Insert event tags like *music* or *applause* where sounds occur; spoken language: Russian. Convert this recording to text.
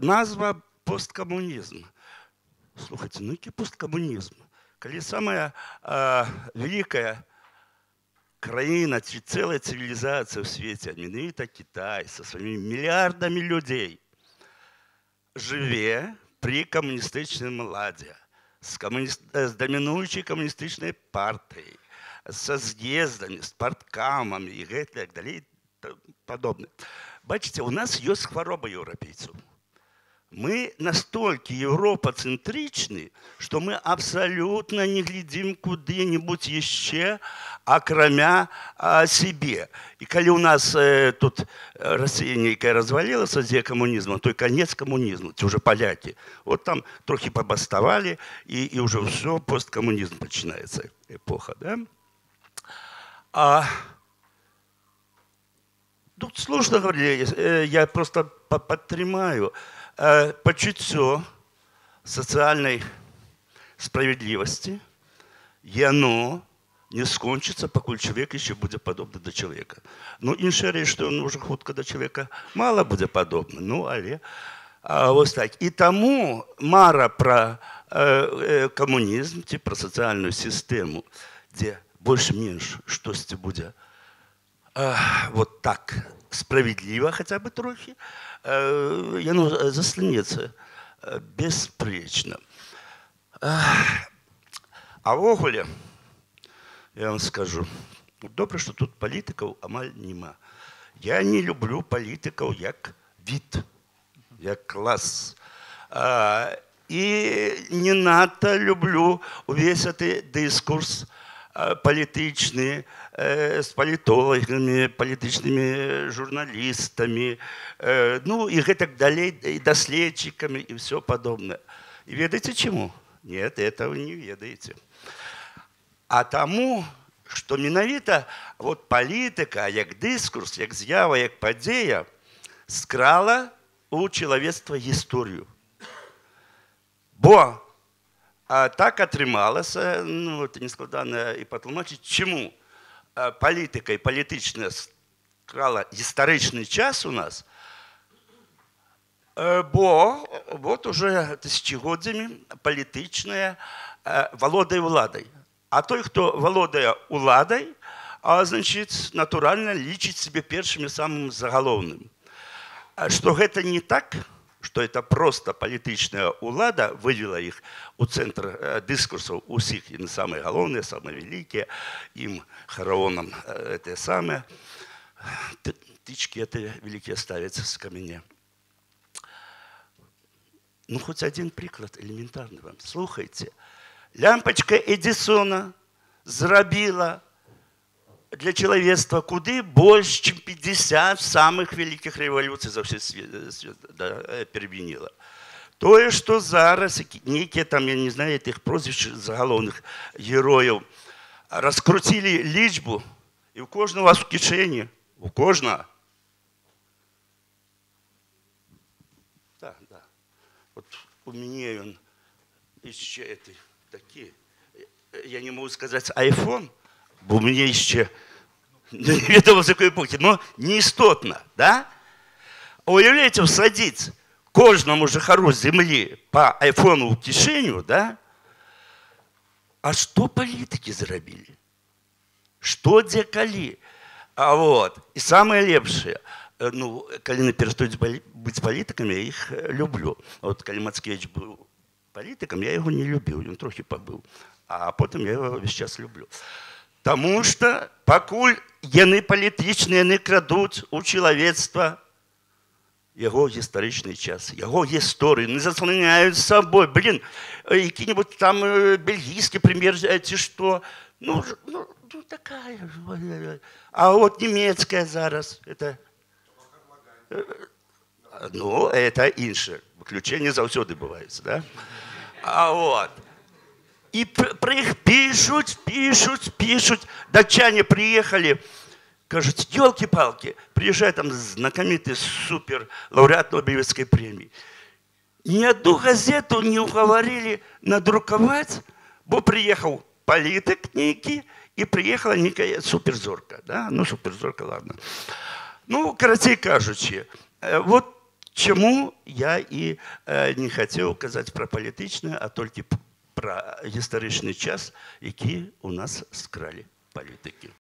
назва посткамунізм слухайте ну які посткамунізм калі самая э, великая краіна ці цэлая цывілізацыя ў свеце менавіта Кітай са сваімі мільярдамі людзей жыве при камуністычным ладзе з, камуніст... з дамінуючай камуністычнай партыяй са з'ездамі з парткамамі і гэта як далей падобны бачыце у нас ёсць хвароба еўрапейцаў мы настолько европоцентричны, что мы абсолютно не глядим куды-нибудь еще, акрамя а, себе. И когда у нас э, тут э, Россия некая развалилась где коммунизма, то и конец коммунизма, это уже поляки. Вот там трохи побастовали, и, и уже все, посткоммунизм начинается, эпоха, да? А, тут сложно говорить, э, я просто подтримаю. Э, пачуццё сацыяльнай справядлівасці яно не скончыцца пакуль чалавек яшчэ будзе падобны да чалавека ну іншая рэч што ён уже хутка да чалавека мала будзе падобны ну але а, вось так і таму мара пра э, э, камунізм ці пра сацыяльную сістэму дзе больш-менш штосьці будзе э, вот так справядліва хаця бы трохі Э, яно э, застанецца э, бясспрэчна. А ввогуле я вам скажу добра, што тут палітыкаў амаль няма. Я не люблю палітыкаў як від, як клас. А, і не надта люблю увесь гэты дыскурс палітычны, з палітолагамі, палітычнымі журналістамі, ну і гэтак далей і даследчыкамі і все падобнае. І ведаеце чаму? Нет, этого не ведаеце. А таму, што менавіта вот палітыка, як дыскурс, як з'ява, як падзея скрала у чалавецтва гісторыю. Бо а так атрымалася, ну, это нескладана і патлумачыць, чаму Э, палітыка і палітычная скрала гістарычны час у нас. Э, бо вот уже тысячегоддзямі палітычная э, валодае уладай. А той хто валодае уладай а значит натуральна лічыць себе першымі самым загалоўным что гэта не так? то что это просто палітычная улада вывела их у центр э, дыскурсаў усіх і на самые галоўныя самые вялікія ім хараонам э, это самое тычки это великие ставятся с каменя ну хоть один приклад элементарный вам слухайте лямпочка эдисона зрабіла для чалавецтва куды больш чым 50 самых вялікіх рэвалюцый за ўсе свет да, э, перабініла тое што зараз нейкія там я не знаю тых прозвішч загалоўных герояў раскруцілі лічбу і у кожна вас у кішэні у кожна да, да. вот у мяне ён яшчэ такі я не могу сказаць iphone бо мне яшчэ *laughs* неведомо з якої эпохи, но не істотно, да? Уявляете, всадить кожному жихару земли по айфону в кишеню, да? А что политики зарабили? Что где коли? А вот, и самое лепшее, э, ну, коли перестают быть политиками, я их э, люблю. Вот, коли Мацкевич был политиком, я его не любил, он трохи побыл. А потом я его весь час люблю. Таму што пакуль яны палітычныя яны крадуць у чалавецтва яго гістарычны час яго гісторыі не засланяюць сабой блин які-нибудь там бельгійскі прэм'ер ці што ну, ну, ну такая а вот нямецкая зараз это ну это іншае выключэнне заўсёды бываецца да а вот и про их пишут, пишут, пишут. Датчане приехали, кажут, елки-палки, приезжает там знакомитый супер лауреат Нобелевской премии. Ни одну газету не уговорили надруковать, бо приехал политик некий, и приехала некая суперзорка. Да? Ну, суперзорка, ладно. Ну, короче кажучи, э, вот чаму я і э, не хацеў казаць пра палітычны, а толькі п- пра гістарычны час, які у нас скралі палітыкі.